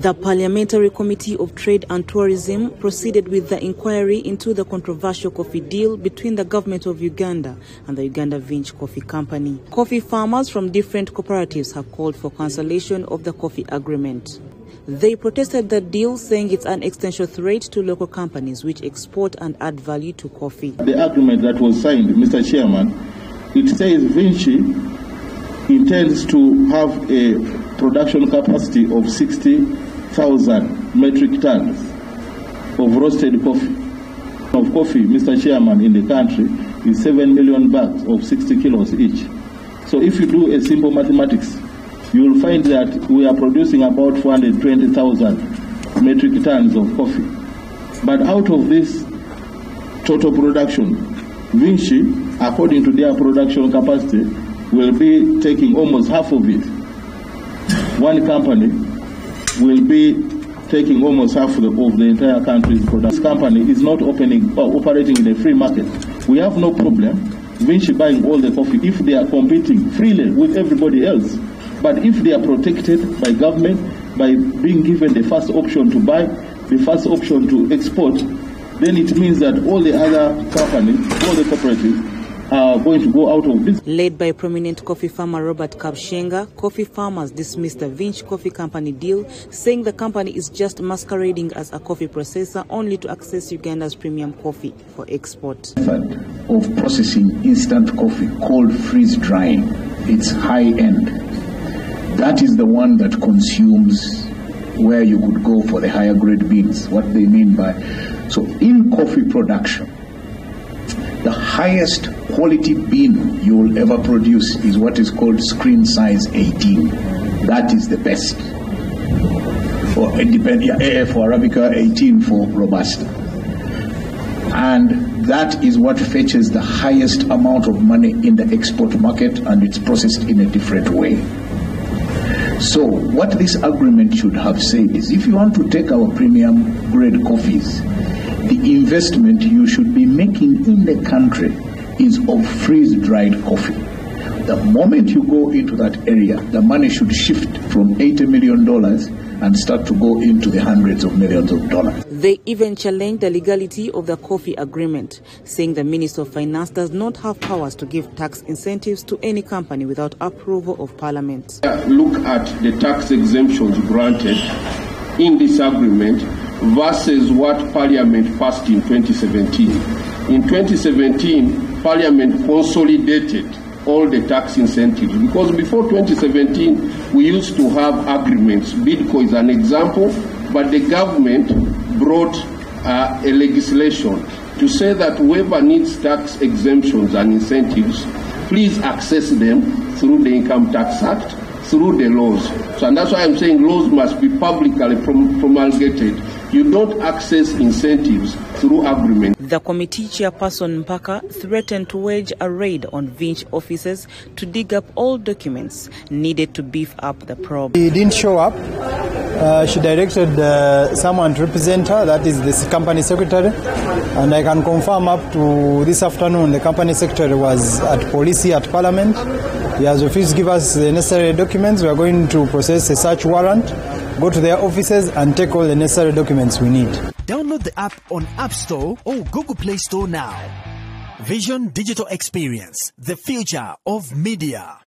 The Parliamentary Committee of Trade and Tourism proceeded with the inquiry into the controversial coffee deal between the government of Uganda and the Uganda Vinci Coffee Company. Coffee farmers from different cooperatives have called for cancellation of the coffee agreement. They protested the deal, saying it's an existential threat to local companies which export and add value to coffee. The agreement that was signed, Mr. Chairman, it says Vinci intends to have a production capacity of 60,000 metric tons of roasted coffee. Of coffee, Mr. Chairman, in the country is 7 million bags of 60 kilos each. So if you do a simple mathematics, you will find that we are producing about 420,000 metric tons of coffee. But out of this total production, Vinci, according to their production capacity, will be taking almost half of it one company will be taking almost half of the, of the entire country's product. This company is not opening or operating in a free market. We have no problem Vinci buying all the coffee if they are competing freely with everybody else. But if they are protected by government, by being given the first option to buy, the first option to export, then it means that all the other companies, all the cooperatives, are going to go out of business. Led by prominent coffee farmer Robert Kabushenga, coffee farmers dismissed the Vinci Coffee Company deal, saying the company is just masquerading as a coffee processor only to access Uganda's premium coffee for export. Of processing instant coffee called freeze drying. It's high end. That is the one that consumes where you could go for the higher grade beans. What they mean by so in coffee production, the highest quality bean you will ever produce is what is called screen size 18. That is the best. For, yeah, eh, for Arabica, 18 for Robusta. And that is what fetches the highest amount of money in the export market, and it's processed in a different way. So, what this agreement should have said is if you want to take our premium grade coffees, the investment you should making in the country is of freeze dried coffee. The moment you go into that area, the money should shift from $80 million and start to go into the hundreds of millions of dollars. They even challenged the legality of the coffee agreement, saying the Minister of Finance does not have powers to give tax incentives to any company without approval of Parliament. Look at the tax exemptions granted in this agreement versus what Parliament passed in 2017. In 2017, Parliament consolidated all the tax incentives because before 2017 we used to have agreements. BIDCO is an example, but the government brought uh, a legislation to say that whoever needs tax exemptions and incentives, please access them through the Income Tax Act, through the laws. So, and that's why I'm saying laws must be publicly promulgated you don't access incentives through agreement. The committee chairperson Mpaka threatened to wage a raid on Vinci offices to dig up all documents needed to beef up the probe. He didn't show up. Uh, she directed uh, someone to represent her, that is the company secretary. And I can confirm up to this afternoon, the company secretary was at police at Parliament. He has refused to give us the necessary documents. We are going to process a search warrant go to their offices and take all the necessary documents we need. Download the app on App Store or Google Play Store now. Vision Digital Experience, the future of media.